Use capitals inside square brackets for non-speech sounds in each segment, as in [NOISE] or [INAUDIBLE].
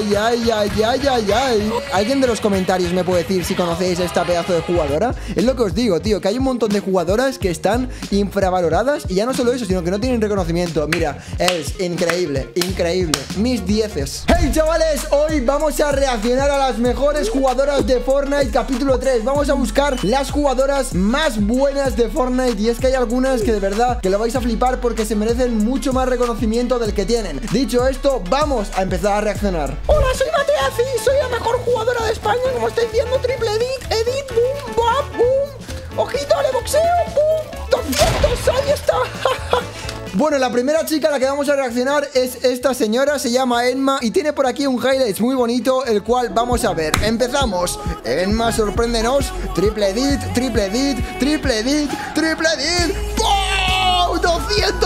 ay, ay, ay, ay, ay, ay. ¿Alguien de los comentarios me puede decir si conocéis esta pedazo de jugadora? Es lo que os digo, tío, que hay un montón de jugadoras que están infravaloradas y ya no solo eso, sino que no tienen reconocimiento. Mira, es increíble, increíble. Mis dieces. Hey, chavales, hoy vamos a reaccionar a las mejores jugadoras de Fortnite capítulo 3. Vamos a buscar las jugadoras más buenas de Fortnite y es que hay algunas que de verdad que lo vais a flipar porque se merecen mucho más reconocimiento del que tienen. Dicho esto, vamos a empezar a reaccionar. Hola, soy Mateaz y soy la mejor jugadora de España, como estáis viendo, triple edit, edit, boom, bop, boom. Ojito, le boxeo, boom, 200, ahí está. [LAUGHS] Bueno, la primera chica a la que vamos a reaccionar es esta señora, se llama Enma y tiene por aquí un highlights muy bonito, el cual vamos a ver. Empezamos. Enma, sorpréndenos. Triple edit, triple edit, triple edit, triple edit.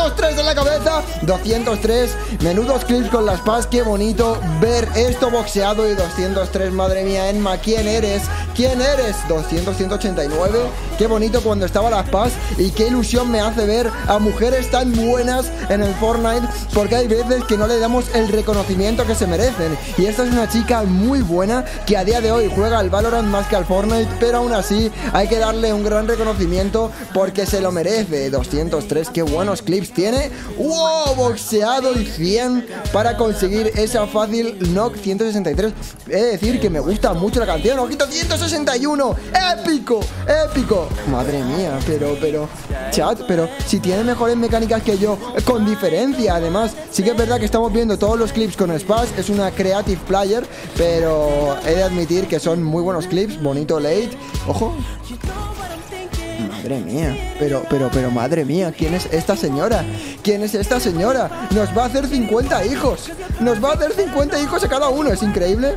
¡Wow! 203 en la cabeza 203 Menudos clips con las paz Qué bonito ver esto boxeado Y 203 Madre mía Enma ¿Quién eres? ¿Quién eres? 200 189 Qué bonito cuando estaba las paz Y qué ilusión me hace ver a mujeres tan buenas en el Fortnite Porque hay veces que no le damos el reconocimiento que se merecen Y esta es una chica muy buena Que a día de hoy juega al Valorant más que al Fortnite Pero aún así hay que darle un gran reconocimiento Porque se lo merece 203 qué buenos clips tiene. ¡Wow! Boxeado y 100 para conseguir esa fácil knock 163. He de decir que me gusta mucho la canción. ¡Ojito 161! ¡Épico! ¡Épico! Madre mía, pero, pero, chat, pero si tiene mejores mecánicas que yo, con diferencia, además. Sí que es verdad que estamos viendo todos los clips con Spaz, es una creative player, pero he de admitir que son muy buenos clips. Bonito late. Ojo. Madre mía, pero, pero, pero, madre mía, ¿quién es esta señora? ¿Quién es esta señora? Nos va a hacer 50 hijos. Nos va a hacer 50 hijos a cada uno, es increíble.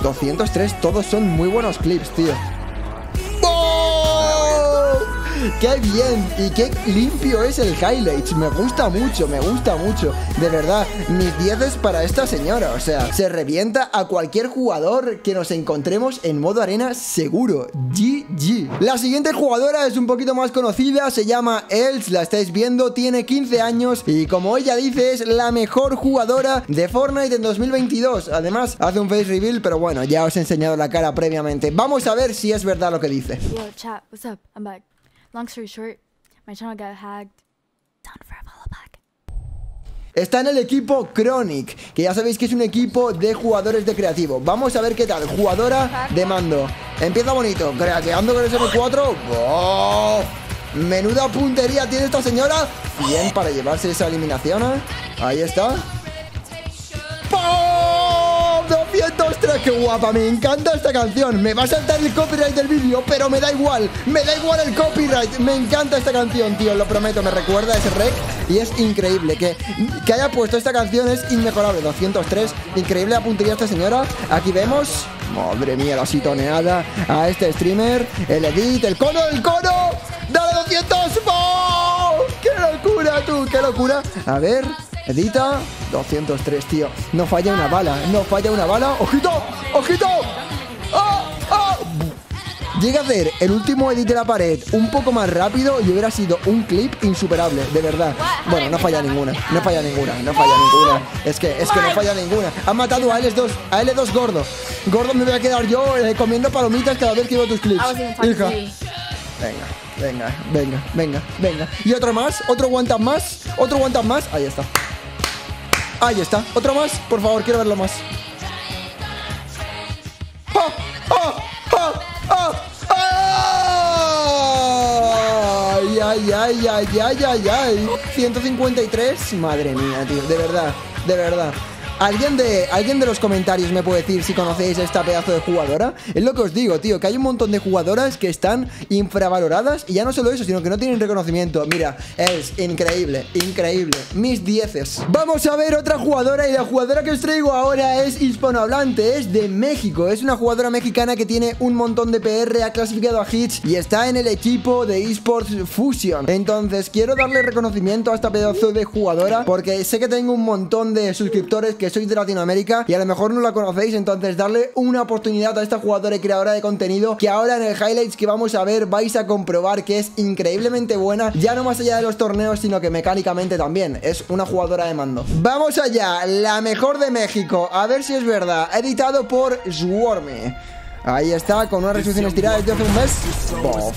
203, todos son muy buenos clips, tío. ¡Qué bien! Y qué limpio es el highlights. Me gusta mucho, me gusta mucho. De verdad, mis 10 es para esta señora. O sea, se revienta a cualquier jugador que nos encontremos en modo arena seguro. GG. La siguiente jugadora es un poquito más conocida. Se llama Els, la estáis viendo. Tiene 15 años. Y como ella dice, es la mejor jugadora de Fortnite en 2022. Además, hace un face reveal, pero bueno, ya os he enseñado la cara previamente. Vamos a ver si es verdad lo que dice. Chat, what's up? I'm back. Long story short, my channel got hacked. Down for a follow back. Está en el equipo Chronic, que ya sabéis que es un equipo de jugadores de creativo. Vamos a ver qué tal. Jugadora de mando. Empieza bonito, craqueando con el M4. ¡Oh! Menuda puntería tiene esta señora. Bien para llevarse esa eliminación. ¿eh? Ahí está. 203, qué guapa, me encanta esta canción. Me va a saltar el copyright del vídeo, pero me da igual. Me da igual el copyright, me encanta esta canción, tío Lo prometo, me recuerda a ese rec Y es increíble, que, que haya puesto esta canción es inmejorable. 203, increíble la puntería esta señora. Aquí vemos, madre mía, la sitoneada A este streamer, el edit, el cono, el cono. ¡Dale 200! ¡Oh! ¡Qué locura, tú! ¡Qué locura! A ver, edita 203, tío. No falla una bala, no falla una bala. ¡Ojito! ¡Ojito! ¡Oh! ¡Oh! Llega a hacer el último edit de la pared un poco más rápido y hubiera sido un clip insuperable, de verdad. Bueno, no falla ninguna, no falla ninguna, no falla ninguna. Es que, es que no falla ninguna. Han matado a L2, a L2 gordo. Gordo me voy a quedar yo eh, comiendo palomitas cada vez que veo tus clips. Hija. Venga, venga, venga, venga, venga. Y otro más, otro guantas más, otro guantas más. Ahí está. Ahí está. ¿Otro más? Por favor, quiero verlo más. ¡Ah! ¡Ah! ¡Ah! ¡Ay, ay, ay, ay, ay, ay, ay! 153. Madre mía, tío. De verdad, de verdad. ¿Alguien de, ¿Alguien de los comentarios me puede decir si conocéis esta pedazo de jugadora? Es lo que os digo, tío, que hay un montón de jugadoras que están infravaloradas y ya no solo eso, sino que no tienen reconocimiento. Mira, es increíble, increíble. Mis dieces. Vamos a ver otra jugadora y la jugadora que os traigo ahora es hispanohablante, es de México. Es una jugadora mexicana que tiene un montón de PR, ha clasificado a hits y está en el equipo de eSports Fusion. Entonces, quiero darle reconocimiento a esta pedazo de jugadora porque sé que tengo un montón de suscriptores que sois de Latinoamérica y a lo mejor no la conocéis, entonces darle una oportunidad a esta jugadora y creadora de contenido que ahora en el highlights que vamos a ver vais a comprobar que es increíblemente buena, ya no más allá de los torneos, sino que mecánicamente también. Es una jugadora de mando. Vamos allá, la mejor de México. A ver si es verdad. Editado por Swarmy. Ahí está, con una resolución estirada desde hace un mes. Bof.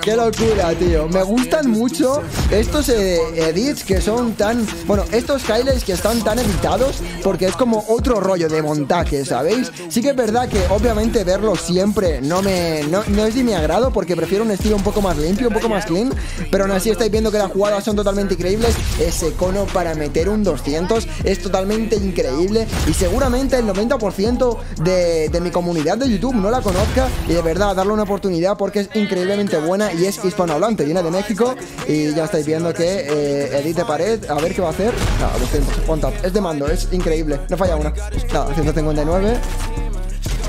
Qué locura, tío. Me gustan mucho estos eh, edits que son tan. Bueno, estos highlights que están tan editados porque es como otro rollo de montaje, ¿sabéis? Sí que es verdad que obviamente verlo siempre no me. No, es de mi agrado porque prefiero un estilo un poco más limpio, un poco más clean. Pero aún así estáis viendo que las jugadas son totalmente increíbles. Ese cono para meter un 200 es totalmente increíble. Y seguramente el 90% de, de mi comunidad de YouTube no la conozca y de verdad darle una oportunidad porque es increíblemente buena y es hispanohablante, viene de México y ya estáis viendo que eh, Edith de pared, a ver qué va a hacer. Nada, 200, Es de mando, es increíble, no falla una. Nada, 159.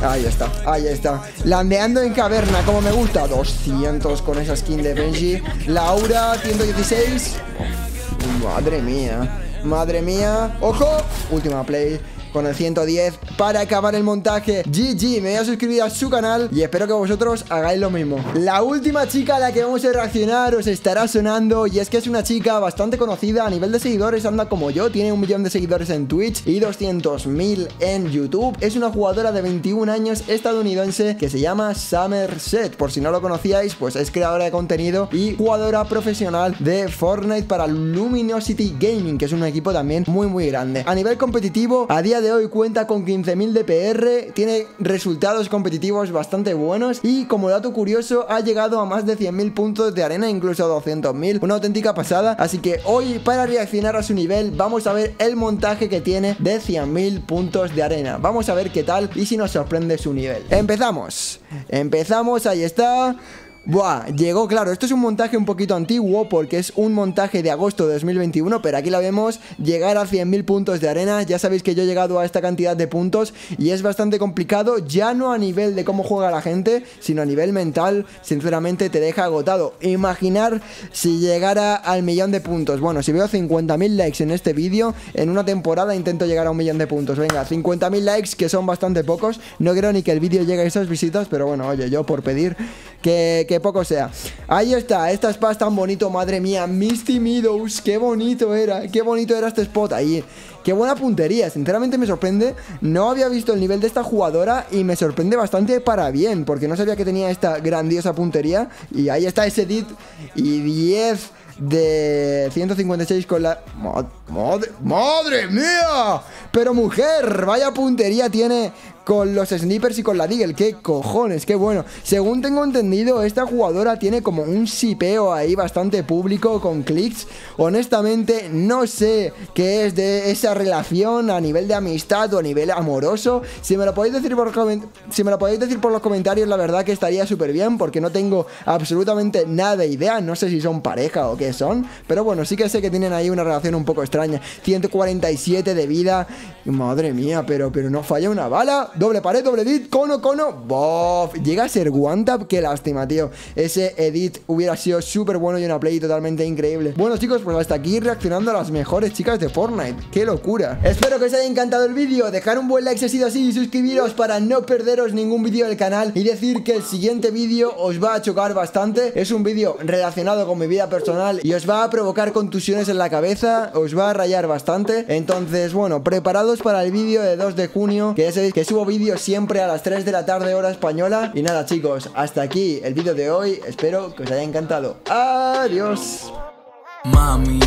Ahí está, ahí está. Landeando en caverna, como me gusta. 200 con esa skin de Benji. Laura, 116. madre mía. Madre mía. ¡Ojo! Última play con el 110 para acabar el montaje. GG, me voy a suscribir a su canal y espero que vosotros hagáis lo mismo. La última chica a la que vamos a reaccionar os estará sonando y es que es una chica bastante conocida a nivel de seguidores, anda como yo, tiene un millón de seguidores en Twitch y 200.000 en YouTube. Es una jugadora de 21 años estadounidense que se llama Set Por si no lo conocíais, pues es creadora de contenido y jugadora profesional de Fortnite para Luminosity Gaming, que es un equipo también muy muy grande. A nivel competitivo, a día de hoy cuenta con 15.000 DPR, tiene resultados competitivos bastante buenos y como dato curioso ha llegado a más de 100.000 puntos de arena, incluso 200.000, una auténtica pasada, así que hoy para reaccionar a su nivel vamos a ver el montaje que tiene de 100.000 puntos de arena, vamos a ver qué tal y si nos sorprende su nivel. Empezamos, empezamos, ahí está... Buah, llegó, claro, esto es un montaje un poquito antiguo porque es un montaje de agosto de 2021, pero aquí la vemos llegar a 100.000 puntos de arena. Ya sabéis que yo he llegado a esta cantidad de puntos y es bastante complicado, ya no a nivel de cómo juega la gente, sino a nivel mental, sinceramente te deja agotado. Imaginar si llegara al millón de puntos. Bueno, si veo 50.000 likes en este vídeo, en una temporada intento llegar a un millón de puntos. Venga, 50.000 likes, que son bastante pocos. No creo ni que el vídeo llegue a esas visitas, pero bueno, oye, yo por pedir que poco sea. Ahí está, esta spa tan bonito, madre mía. Misty Meadows, qué bonito era, qué bonito era este spot ahí. Qué buena puntería, sinceramente me sorprende. No había visto el nivel de esta jugadora y me sorprende bastante para bien, porque no sabía que tenía esta grandiosa puntería. Y ahí está ese dit y 10 de 156 con la... ¡Madre, mía! Pero mujer, vaya puntería tiene con los snipers y con la Deagle. ¡Qué cojones! ¡Qué bueno! Según tengo entendido, esta jugadora tiene como un sipeo ahí bastante público con clics. Honestamente, no sé qué es de esa relación a nivel de amistad o a nivel amoroso. Si me lo podéis decir por, si me lo podéis decir por los comentarios, la verdad que estaría súper bien porque no tengo absolutamente nada de idea. No sé si son pareja o qué son. Pero bueno, sí que sé que tienen ahí una relación un poco extraña. 147 de vida. Madre mía, pero, pero no falla una bala. Doble pared, doble edit, cono, cono. Bof. Llega a ser one tap. Qué lástima, tío. Ese edit hubiera sido súper bueno y una play totalmente increíble. Bueno, chicos, pues hasta aquí reaccionando a las mejores chicas de Fortnite. ¡Qué locura! Espero que os haya encantado el vídeo. Dejar un buen like si ha sido así y suscribiros para no perderos ningún vídeo del canal. Y decir que el siguiente vídeo os va a chocar bastante. Es un vídeo relacionado con mi vida personal y os va a provocar contusiones en la cabeza. Os va a rayar bastante. Entonces, bueno, preparados para el vídeo de 2 de junio. Que es que subo vídeo siempre a las 3 de la tarde hora española. Y nada chicos, hasta aquí el vídeo de hoy. Espero que os haya encantado. Adiós. Mami,